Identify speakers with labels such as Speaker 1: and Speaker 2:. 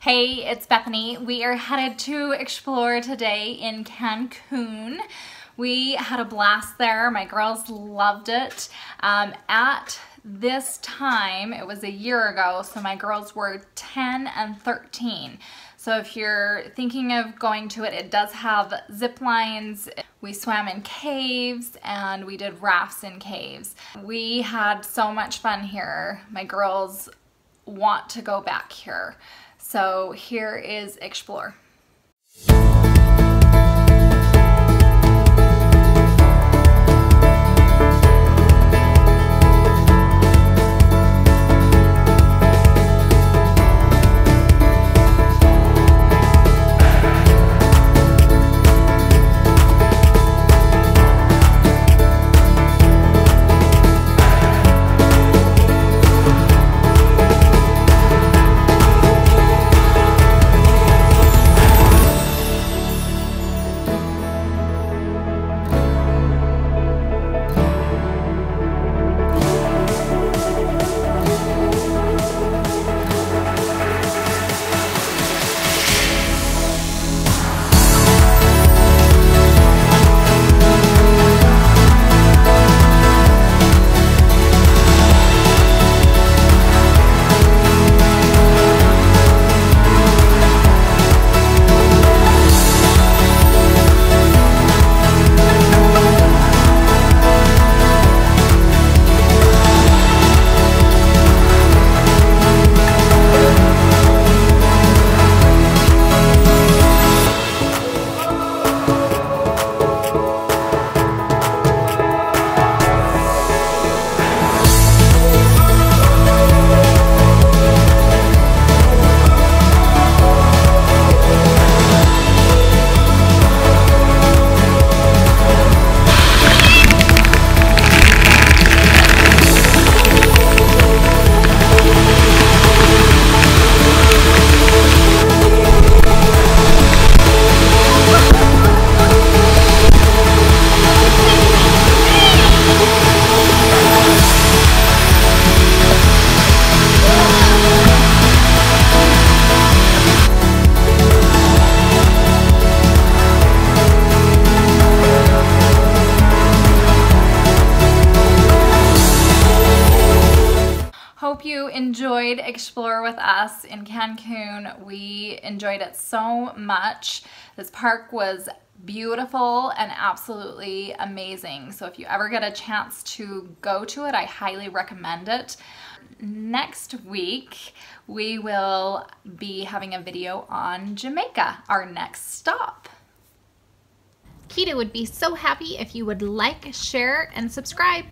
Speaker 1: Hey, it's Bethany. We are headed to Xplor today in Cancun. We had a blast there. My girls loved it. Um, at this time, it was a year ago, so my girls were 10 and 13. So if you're thinking of going to it, it does have zip lines. We swam in caves and we did rafts in caves. We had so much fun here. My girls want to go back here. So here is Xplor. Hope you enjoyed Xplor with us in Cancun. We enjoyed it so much. This park was beautiful and absolutely amazing. So if you ever get a chance to go to it, I highly recommend it. Next week, we will be having a video on Jamaica, our next stop.
Speaker 2: Kita would be so happy if you would like, share, and subscribe.